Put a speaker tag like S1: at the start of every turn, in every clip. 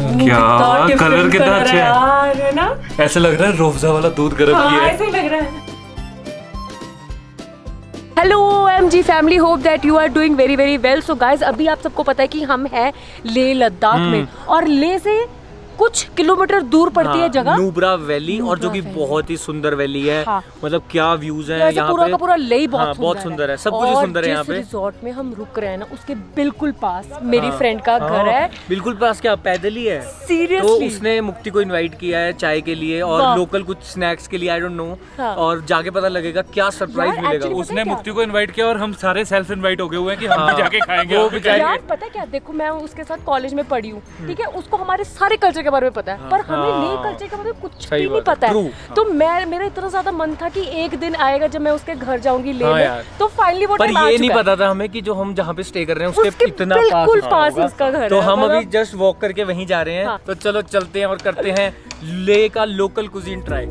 S1: क्या कलर कितना अच्छा है।
S2: है ना?
S1: ऐसे लग रहा है रोफजा वाला दूध गर्म
S2: हाँ
S1: किया है।
S2: ऐसे लग रहा है। Hello M G family hope that you are doing very very well so guys अभी आप सबको पता है कि हम हैं लेह लद्दाख में। और लेह से कुछ किलोमीटर दूर पड़ती हाँ, है जगह।
S3: नूबरा वैली और जो कि बहुत ही सुंदर वैली है।
S2: हाँ।
S3: मतलब क्या व्यूज़ है यहाँ
S2: पूरा का पूरा लेह बहुत
S3: हाँ, बहुत सुंदर है। सब कुछ सुंदर है यहाँ पे।
S2: रिजॉर्ट में हम रुक रहे हैं ना उसके बिल्कुल पास मेरी
S3: हाँ,
S2: फ्रेंड का घर
S3: हाँ,
S2: है।
S3: बिल्कुल पास क्या? पैदल ही है। तो
S2: सीरियसली
S3: उसने मुक्ति को इन्वाइट किया है चाय के लिए और लोकल कुछ स्नैक्स के लिए आई डोंट नो
S2: हाँ।
S3: और जाके पता लगेगा क्या सरप्राइज़ मिलेगा।
S1: उसने मुक्ति को इन्वाइट किया और हम सारे सेल्फ इनवाइट हो गए हुए हैं कि हम
S3: हाँ।
S1: जाके खाएँगे खाएँगे।
S2: यार पता क्या? देखो मैं उसके साथ कॉलेज में पढ़ी हूँ ठीक है? उसको हमारे सारे कल्चर के बारे में पता है। पर हमें
S3: हाँ।
S2: कल्चर के बारे में कुछ भी नहीं पता है। तो मैं मेरा इतना ज़्यादा मन था कि एक दिन आएगा जब मैं उसके घर जाऊँगी ले
S3: हाँ
S2: तो फाइनली वो
S3: पर ये नहीं पता था हमें कि जो हम जहाँ पे स्टे कर रहे हैं उसके, इतना
S2: बिल्कुल
S3: पास,
S2: उसका घर।
S3: तो हम अभी
S2: मतलब-
S3: जस्ट वॉक करके वहीं जा रहे हैं।
S2: हाँ।
S3: तो चलो चलते हैं और करते हैं ले का लोकल कुजीन ट्राई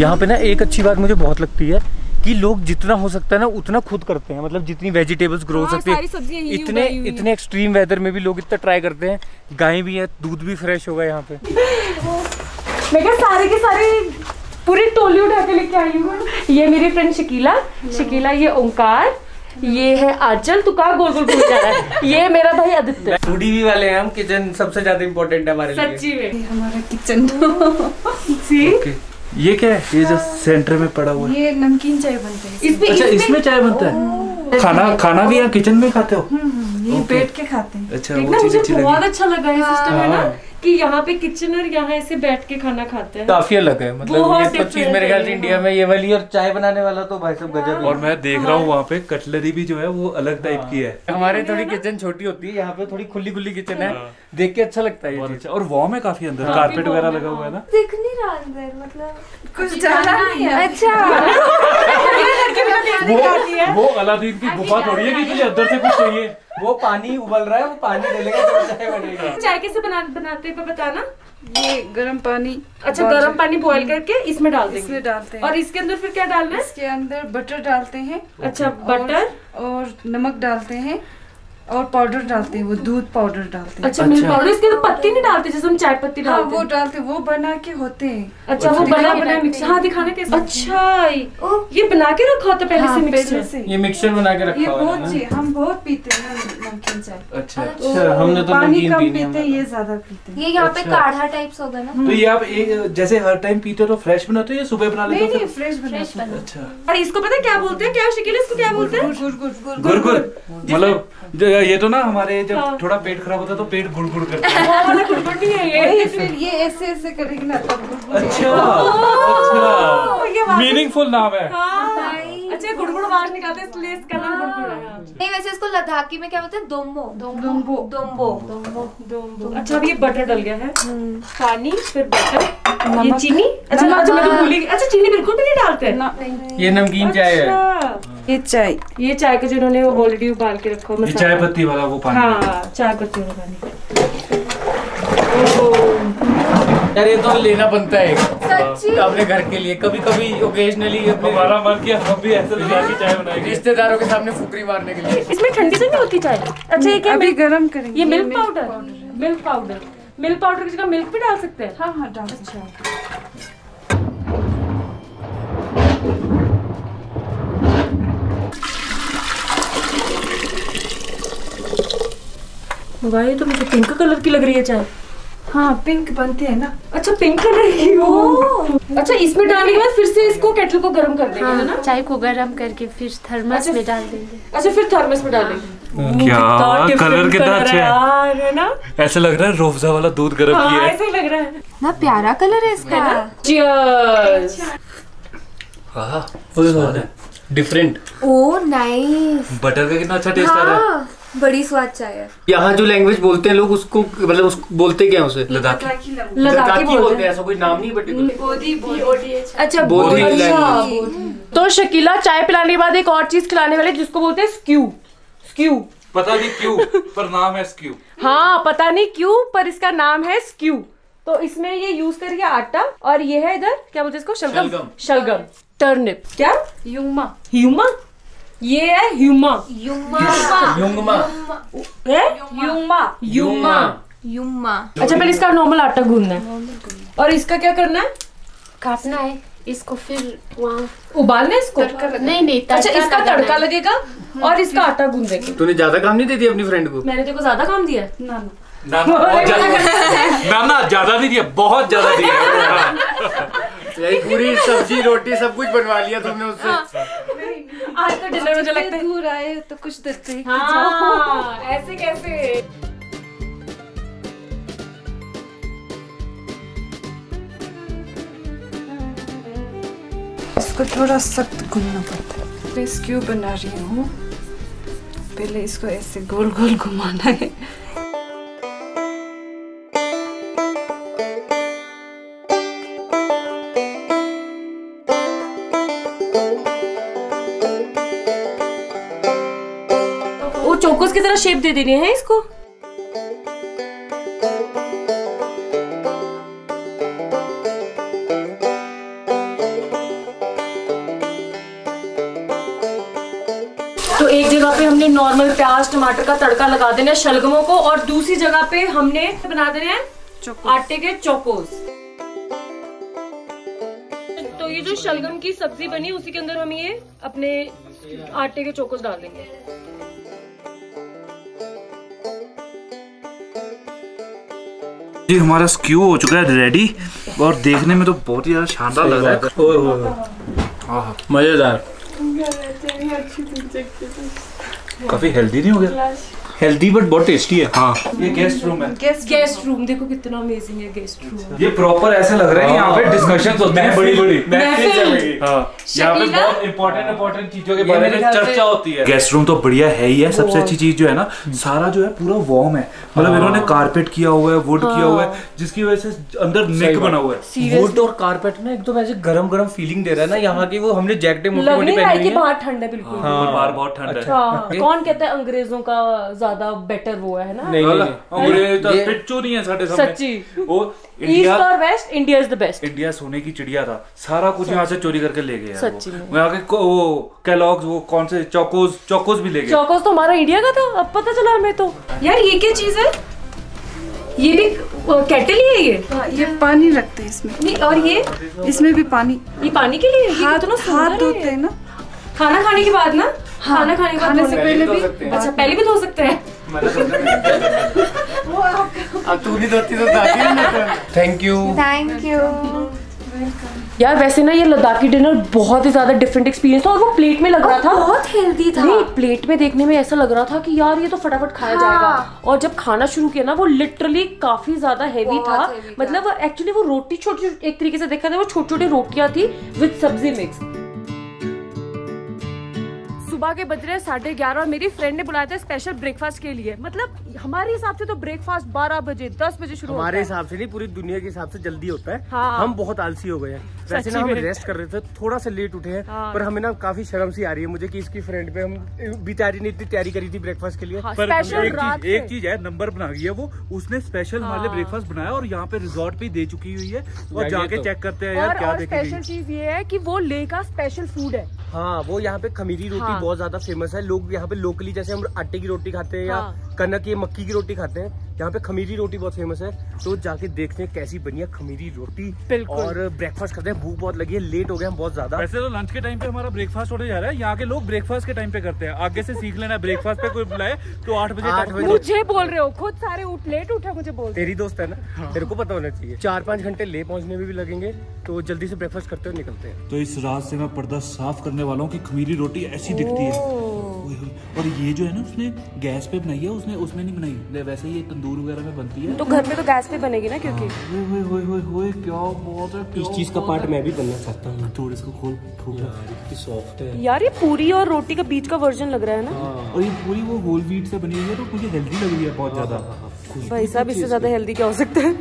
S3: यहाँ पे ना एक अच्छी बात मुझे बहुत लगती है कि लोग जितना हो सकता है ना उतना खुद करते हैं। मतलब जितनी वेजिटेबल्स ग्रो हो
S2: हाँ,
S3: सकती है। इतने। इतने एक्सट्रीम वेदर में भी लोग इतना ट्राई करते हैं। गाय भी है दूध भी फ्रेश होगा यहाँ पे।
S2: मैं सारे के सारे पूरी टोली उठा के लेके आई हूँ? ये मेरी फ्रेंड शकीला। शकीला ये ओंकार ये है आंचल। तू कहाँ गोल गोल घूम जा रहा है? ये मेरा भाई आदित्य।
S3: फूडी भी वाले हैं हम किचन सबसे ज़्यादा इम्पोर्टेंट है हमारे लिए।
S2: सच्ची में।
S4: हमारा किचन
S2: सी
S1: ये क्या है? ये जो सेंटर में पड़ा हुआ है।
S4: ये नमकीन चाय बनता है
S2: इसमें।
S1: अच्छा
S2: इसमें
S1: चाय बनता है? खाना खाना भी यहाँ किचन में खाते हो?
S4: ये बैठ के खाते हैं।
S1: अच्छा वो चीज़ अच्छी लगी।
S2: बहुत अच्छा लगा है सिस्टम है ना।
S3: हाँ।
S2: कि यहाँ पे किचन और यहाँ ऐसे बैठ के खाना खाते हैं।
S3: काफ़ी अलग है मतलब ये तो चीज़ मेरे ख्याल से इंडिया में ये वाली और चाय बनाने वाला तो भाई सब गजब
S1: और मैं देख रहा हूँ वहाँ पे कटलरी भी जो है वो अलग टाइप की है।
S3: है हमारे थोड़ी किचन छोटी होती है यहाँ पे थोड़ी खुली खुली किचन है। देख के अच्छा लगता है ये चीज़।
S1: अच्छा। और वॉर्म है काफ़ी अंदर। कारपेट वगैरह लगा हुआ है ना?
S5: दिख नहीं रहा अंदर मतलब
S4: कुछ ज़्यादा नहीं है।
S5: अच्छा।
S1: वो वो अलादीन की गुफा थोड़ी है। कि तुझे अंदर से कुछ चाहिए।
S3: वो पानी उबल रहा है वो पानी डालेगा तो चाय बनेगा।
S2: चाय कैसे बना बनाते हैं बताना।
S4: ये गरम पानी
S2: अच्छा गरम पानी बॉईल करके इसमें डाल देंगे।
S4: इसमें डालते हैं।
S2: और इसके अंदर फिर क्या डालना है?
S4: इसके अंदर बटर डालते हैं।
S2: अच्छा बटर
S4: और नमक डालते हैं। और पाउडर डालते हैं वो दूध पाउडर डालते हैं।
S2: अच्छा मिल्क पाउडर इसके अंदर पत्ती नहीं डालते जैसे हम चाय पत्ती डालते हाँ।
S4: वो डालते वो बना के होते हैं।
S2: अच्छा वो बना बना मिक्सर
S5: हैं।
S2: हाँ दिखाने कैसे? अच्छा। ये बना के रखा होता पहले
S4: हाँ,
S2: से
S4: पहले
S2: मिक्सर
S4: से।
S3: ये मिक्सचर बना के रखा हुआ है
S4: बहुत जी हम बहुत पीते हैं नमकीन चाय।
S1: अच्छा
S3: अच्छा हमने तो
S4: पानी कम पीते हैं
S3: है
S4: ये ज़्यादा पीते हैं।
S5: ये यहाँ पे
S1: अच्छा।
S5: काढ़ा टाइप्स होगा ना।
S1: तो ये आप जैसे हर टाइम पीते हो तो फ्रेश बनाते हो या सुबह बना लेते हो
S4: नहीं फ्रेश बनाते हैं।
S1: अच्छा।
S2: और इसको पता है क्या बोलते हैं? क्या शकील इसको क्या बोलते हैं?
S4: गुड़ गुड़
S1: मतलब ये तो ना हमारे जब हाँ। थोड़ा पेट खराब होता है तो पेट गुड़गुड़ करता है।
S2: वो वाला गुड़गुड़ नहीं है ये
S4: फिर ये ऐसे ऐसे करेगी ना तब गुड़ गुड़
S1: अच्छा। अच्छा मीनिंगफुल नाम है।
S2: हाँ। अच्छा गुड़गुड़ आवाज़ निकालते हैं इसलिए इसका नाम गुड़गुड़ है हाँ।
S5: नहीं वैसे इसको लद्दाखी में क्या बोलते हैं? दोम्बो
S4: दोम्बो
S5: दोम्बो
S2: दोम्बो अच्छा अब ये बटर डल गया है। पानी फिर बटर ये चीनी? अच्छा अच्छा मैं तो भूल ही गई। अच्छा चीनी बिल्कुल भी नहीं डालते। हैं
S4: ना
S3: ये नमकीन चाय है।
S2: अच्छा,
S4: ये चाय
S2: ये चाय का जो इन्होंने ऑलरेडी उबाल के रखा हो
S1: ये चाय पत्ती वाला वो पानी।
S2: हाँ चाय पत्ती वाला पानी।
S3: यार ये तो लेना बनता है।
S5: सच्ची?
S3: अपने घर के लिए। कभी कभी ओकेजनली अपने
S1: हमारा मन किया हम भी ऐसे लगा के चाय बनाएँगे।
S3: रिश्तेदारों के सामने फुकरी मारने के लिए।
S2: इसमें ठंडी तो नहीं होती चाय? अच्छा ये क्या
S4: अभी गरम करेंगे।
S2: ये milk powder? Milk powder. Milk powder की जगह मिल्क भी डाल सकते हैं?
S4: हाँ हाँ डाल सकते हैं।
S2: भाई तो मुझे पिंक कलर की लग रही है चाय।
S4: हाँ पिंक बनती है ना।
S2: अच्छा पिंक कलर की हो अच्छा इसमें डालने के बाद फिर से इसको केटल को गर्म कर देंगे है ना?
S5: चाय को गर्म करके फिर थर्मस
S2: अच्छा।
S5: में डाल देंगे।
S2: अच्छा फिर थर्मस में डालेंगे
S1: क्या? कलर कितना अच्छा है।
S2: यार ना?
S1: ऐसे लग रहा है रोफजा वाला दूध गर्म किया
S2: हाँ।
S1: है
S2: ऐसे लग रहा है।
S5: ना प्यारा कलर है इसका।
S2: Cheers!
S3: Different
S5: oh nice
S1: butter का कितना अच्छा टेस्ट आ रहा है।
S5: हाँ। बड़ी स्वाद चाय है।
S3: यहाँ जो लैंग्वेज बोलते हैं लोग उसको मतलब उसको बोलते क्या उसे?
S1: लद्दाखी।
S2: लद्दाखी बोलते
S3: हैं। ऐसा कोई नाम नहीं
S4: बोधी
S5: अच्छा
S3: बोधी
S5: बोधी।
S2: तो शकीला चाय पिलाने के बाद एक और चीज़ खिलाने वाले जिसको बोलते हैं स्क्यू। स्क्यू।
S1: पता नहीं क्यों पर नाम है स्क्यू।
S2: हाँ पता नहीं क्यों पर इसका नाम है स्क्यू। तो इसमें ये यूज़ करिए आटा और ये है इधर क्या बोलते हैं इसको? शलगम।
S3: शलगम।
S2: टर्निप क्या?
S4: युमा
S2: ह्यूमा? ये है ह्यूमा।
S5: युम्मा
S3: युंगमा
S2: है? ह्यूमा। ह्यूमा।
S5: युम्मा
S2: अच्छा पहले इसका नॉर्मल आटा गूंदना है। और इसका क्या करना है?
S5: काटना है। इसको फिर वहाँ
S2: उबालना है इसको?
S5: नहीं नहीं
S2: अच्छा इसका तड़का लगेगा और इसका आटा गूंदेंगे।
S3: तूने ज़्यादा काम नहीं दे दिया अपनी फ्रेंड को?
S2: मैंने देखो ज़्यादा काम दिया है।
S4: ना ना।
S6: ना ना ज़्यादा। ना ना ज़्यादा नहीं दिया बहुत ज़्यादा दिया। हाँ।
S3: पूरी सब्ज़ी रोटी सब कुछ बनवा लिया तुमने उससे।
S2: आज तो डिनर मुझे लगता है।
S4: दूर आए तो कुछ देते हैं
S2: हाँ ऐसे कैसे?
S4: इसको थोड़ा सख्त घूमना पड़ता है। मैं स्क्यू बना रही हूँ? पहले इसको ऐसे गोल गोल घुमाना है।
S2: चोकोस की तरह शेप दे देनी है इसको। तो एक जगह पे हमने नॉर्मल प्याज टमाटर का तड़का लगा देना है शलगमों को और दूसरी जगह पे हमने बना देने हैं? आटे के चोकोस। तो ये जो शलगम की सब्ज़ी बनी उसी के अंदर हम ये अपने आटे के चोकोस डाल देंगे।
S1: जी हमारा स्क्यू हो चुका है रेडी और देखने में तो बहुत ही ज़्यादा शानदार लग रहा है।
S3: मज़ेदार।
S1: काफ़ी हेल्दी नहीं हो गया?
S3: हेल्दी बट बहुत टेस्टी है।
S1: हाँ। ये गेस्ट रूम है।
S2: गेस्ट गेस्ट रूम देखो कितना अमेजिंग है गेस्ट रूम
S1: ये प्रॉपर ऐसे लग रहा है यहाँ पे डिस्कशन होते हैं बड़ी बड़ी
S6: महफिल चल रही है। हाँ। यहाँ पे बहुत इंपॉर्टेंट इंपॉर्टेंट चीज़ों के बारे में चर्चा होती है।
S1: गेस्ट रूम तो बढ़िया है ही है। सबसे अच्छी चीज़ जो है ना सारा जो है पूरा वार्म है। मतलब इन्होंने कारपेट किया हुआ है वुड किया हुआ है जिसकी वजह से अंदर नेक बना हुआ है।
S3: वुड और कारपेट ना एकदम ऐसे गरम गरम फीलिंग दे रहा है ना यहाँ की वो हमने जैकेटें मोटी मोटी
S2: है
S3: पहनी है।
S2: बाहर ठंड है बिल्कुल।
S1: बाहर बहुत ठंड है।
S2: हाँ कौन कहता है अंग्रेज़ों का ज़्यादा बेटर वो है ना?
S3: नहीं नहीं नहीं।
S1: अंग्रेज़ तो पिच्चू नहीं है साढ़े सामने
S2: सच्ची।
S1: वो
S2: ईस्ट
S1: इंडिया
S2: और west India is the best
S1: India सोने की चिड़िया था। सारा कुछ यहाँ से चोरी करके ले गया
S2: सच्ची में।
S1: वो यहाँ के वो कैलॉग्स वो कौन से चौकोस चौकोस भी ले गए।
S2: चौकोस तो हमारा इंडिया का था अब पता चला हमें तो। यार ये क्या चीज़ है? ये भी कैटल ही है ये?
S4: हाँ, ये पानी रखते हैं इसमें।
S2: नहीं और ये?
S4: इसमें भी पानी।
S2: ये पानी के लिए?
S4: हाथ
S2: कितना
S4: हाथ धोते
S2: है।
S4: हैं ना।
S2: खाना खाने के बाद ना? खाना खाने के बाद
S4: खाने से पहले
S3: धो
S4: भी
S3: सकते हैं।
S2: अच्छा पहले भी धो सकते हैं।
S3: अब तू नहीं धोती तो दादी थैंक यू
S5: थैंक यू
S2: यार वैसे ना ये लद्दाखी डिनर बहुत ही ज़्यादा डिफरेंट एक्सपीरियंस था और वो प्लेट में लग रहा था।
S5: बहुत हेल्दी था।
S2: नहीं प्लेट में देखने में ऐसा लग रहा था कि यार ये तो फटाफट खाया
S5: हाँ।
S2: जाएगा। और जब खाना शुरू किया ना वो लिटरली काफ़ी ज़्यादा हेवी था। मतलब एक्चुअली वो रोटी छोटी छोटी एक तरीके से देखा था वो छोटी छोटी रोटियाँ थी विद सब्ज़ी मिक्स सुबह के बज रहे साढ़े ग्यारह और मेरी फ्रेंड ने बुलाया था स्पेशल ब्रेकफास्ट के लिए। मतलब हमारे हिसाब से तो ब्रेकफास्ट बारह बजे दस बजे शुरू
S3: हमारे हिसाब से नहीं पूरी दुनिया के हिसाब से जल्दी होता है।
S2: हाँ।
S3: हम बहुत आलसी हो गए हैं। वैसे ना हम रेस्ट कर रहे थे थोड़ा सा लेट उठे हैं
S2: हाँ।
S3: पर हमें ना काफ़ी शर्म सी आ रही है मुझे कि इसकी फ्रेंड पे हम बेचारी ने इतनी तैयारी करी थी ब्रेकफास्ट के लिए।
S2: हाँ,
S1: पर एक चीज़ एक
S2: से।
S1: चीज़ है नंबर बना गई है वो उसने स्पेशल हमारे। ब्रेकफास्ट बनाया और यहाँ पे रिजॉर्ट भी दे चुकी हुई है। और जाके
S3: तो-
S1: चेक करते हैं यार क्या
S2: स्पेशल चीज़ ये है की वो ले का स्पेशल फ़ूड है।
S3: हाँ वो यहाँ पे खमीरी रोटी
S2: हाँ।
S3: बहुत ज़्यादा फ़ेमस है लोग यहाँ पे लोकली जैसे हम आटे की रोटी खाते हैं या
S2: हाँ।
S3: कनक की मक्की की रोटी खाते हैं यहाँ पे खमीरी रोटी बहुत फ़ेमस है तो जाके देखते हैं कैसी बनी है खमीरी रोटी।
S2: बिल्कुल।
S3: और ब्रेकफास्ट करते हैं भूख बहुत लगी है लेट हो गए हम बहुत ज़्यादा।
S1: वैसे तो लंच के टाइम पे हमारा ब्रेकफास्ट होने जा रहा है यहाँ के लोग ब्रेकफास्ट के टाइम पे करते हैं। आगे से सीख लेना ब्रेकफास्ट पे कोई बुलाए तो आठ बजे
S3: आठ बजे।
S2: मुझे बोल रहे हो खुद सारे उठ लेट उठा मुझे बोल
S3: तेरी दोस्त है ना? तेरे को पता होना चाहिए। चार पाँच घंटे ले पहुँचने में भी लगेंगे तो जल्दी से ब्रेकफास्ट करते हुए निकलते हैं।
S1: तो इस रात से मैं पर्दा साफ़ करने वाला हूँ की खमीरी रोटी ऐसी दिखती है। ओए होए। और ये जो है ना उसने गैस पे बनाई है उसने उसमें नहीं बनाई। वैसे ये तंदूर वगैरह में बनती है।
S2: तो घर पे तो गैस पे बनेगी ना क्योंकि
S1: ओए होए होए होए होए क्या बात है
S3: इस चीज़ का पार्ट मैं भी बनना चाहता हूँ।
S1: थोड़ा इसको खोल खोल।
S3: कितनी सॉफ्ट है।
S2: यार ये पूरी और रोटी का बीच का वर्जन लग रहा है ना।
S1: और ये पूरी वो होल व्हीट से बनी हुई है तो मुझे हेल्दी लग रही है बहुत ज़्यादा।
S2: भाई साहब इससे ज़्यादा हेल्दी क्या हो सकता है?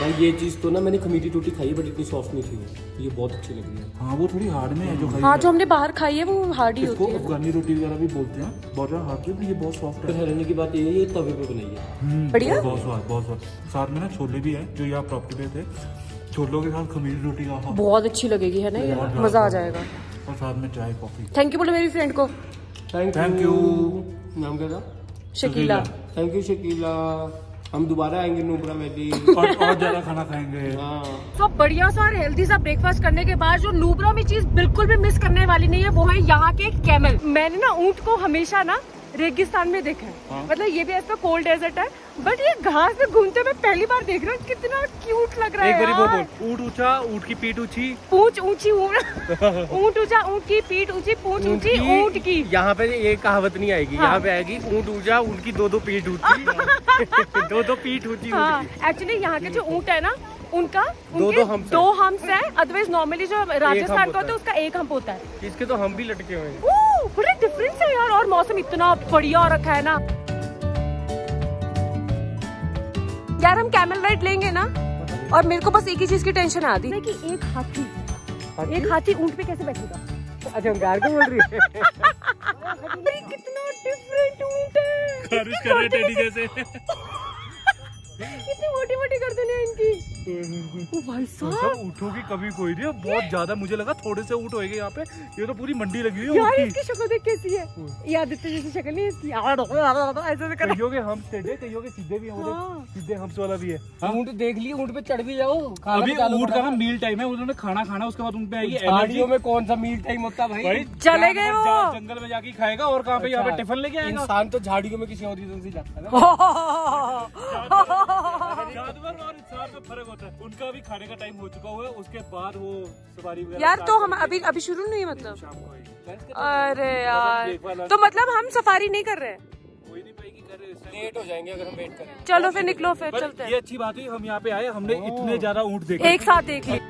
S3: भाई ये चीज़ तो ना मैंने खमीरी रोटी खाई है बट इतनी सॉफ्ट नहीं थी। ये बहुत अच्छी लग रही है।
S1: हाँ वो थोड़ी हार्ड में है जो खाई
S2: हाँ जो हमने बाहर खाई है वो हार्ड ही होती है।
S1: अफगानी रोटी वगैरह भी बोलते हैं। बहुत ज़्यादा हार्ड है ये बहुत सॉफ्ट है।
S3: हैरानी की बात ये है ये तवे पे बनाई है।
S1: हम्म,
S2: बढ़िया।
S1: बहुत स्वाद बहुत स्वाद। साथ में ना छोले भी है जो यहाँ प्रॉपर्टी पे थे। छोलों के साथ खमीरी रोटी का
S2: बहुत अच्छी लगेगी है ना? ये मज़ा आ जाएगा।
S1: और साथ में चाय कॉफ़ी
S2: थैंक यू बोलो मेरी फ्रेंड को।
S7: थैंक यू नाम क्या था?
S2: शकीला।
S7: Thank you Shakeela. हम दोबारा आएँगे नूबरा वैली
S1: और और ज़्यादा खाना खाएँगे।
S7: हाँ।
S2: तो बढ़िया सा और हेल्दी सा ब्रेकफास्ट करने के बाद जो नूबरा में चीज़ बिल्कुल भी मिस करने वाली नहीं है वो है यहाँ के कैमल मैंने ना ऊँट को हमेशा ना रेगिस्तान में देखा है। हाँ? मतलब ये भी ऐसा कोल्ड डेजर्ट है बट ये घास में घूमते हुए पहली बार देख रहा हूँ कितना क्यूट लग रहा
S3: एक
S2: है
S3: बारी वो ऊँट ऊँचा ऊँट की पीठ ऊँची।
S2: पूंछ ऊँची ऊँट ऊँचा ऊँट की पीठ ऊँची पूछ ऊँची ऊँट की।
S3: यहाँ पे ये कहावत नहीं आएगी
S2: हाँ।
S3: यहाँ पे आएगी ऊँट ऊँचा ऊँट की दो दो पीठ ऊँची। दो दो पीठ ऊँची
S2: हाँ एक्चुअली यहाँ के जो ऊँट है ना उनका
S3: दो
S2: दो
S3: humps हैं।
S2: दो हम्स है अदरवाइज़ नॉर्मली जो राजस्थान का होता है उसका एक हम्प होता है।
S3: इसके तो हम भी लटके हुए हैं।
S2: ओह, बड़ा डिफरेंस है यार। और मौसम इतना बढ़िया हो रखा है ना। यार हम कैमल राइड लेंगे ना और मेरे को बस एक ही चीज़ की टेंशन आ रही। कि एक हाथी। एक हाथी ऊँट पे कैसे बैठेगा?
S3: अच्छा गार को बोल रही है।
S2: अरे कितना डिफरेंट ऊँट है।
S1: बारिश कर रहे टेडी जैसे।
S2: कितनी मोटी मोटी गर्दन है इनकी। ओ भाई साहब
S1: सब ऊँटों की कमी कोई नहीं है बहुत ज़्यादा मुझे लगा थोड़े से ऊँट होएँगे यहाँ पे। ये तो पूरी मंडी लगी हुई है
S2: इसकी शक्ल देख कैसी है। ये आदित्य जैसी शक्ल नहीं इसकी ऐसे
S1: कईयों हम टेढ़े कईयों के सीधे भी हैं
S2: हाँ।
S1: सीधे हम्स वाला भी है।
S3: ऊँट देख लिए ऊँट पे चढ़ भी जाओ।
S1: अभी
S3: तो
S1: ऊँट का ना मील टाइम है उन्होंने खाना खाना उसके बाद उन पे आएगी
S3: झाड़ियों में कौन सा मील टाइम होता है
S1: भाई
S2: चले गए वो।
S1: जंगल में जाके खाएगा और कहाँ पे यहाँ पे
S3: अच्छा,
S1: टिफ़िन लेके आएगा?
S3: इंसान तो झाड़ियों में किसी और रीजन से जाता है ना
S1: जानवर और इंसान में फ़र्क होता है। उनका भी खाने का टाइम हो चुका हुआ है उसके बाद वो सवारी वगैरह
S2: यार तो हम अभी अभी शुरू नहीं मतलब?
S1: शाम को
S2: अरे यार। तो मतलब हम सफारी नहीं कर रहे? हैं
S1: कोई नहीं पाएगी कर रहे
S3: लेट हो जाएँगे अगर हम वेट करें।
S2: चलो फिर निकलो फिर चलते हैं।
S1: ये अच्छी बात हुई हम यहाँ पे आए हमने इतने ज़्यादा ऊँट देखे।
S2: एक साथ देख लिए।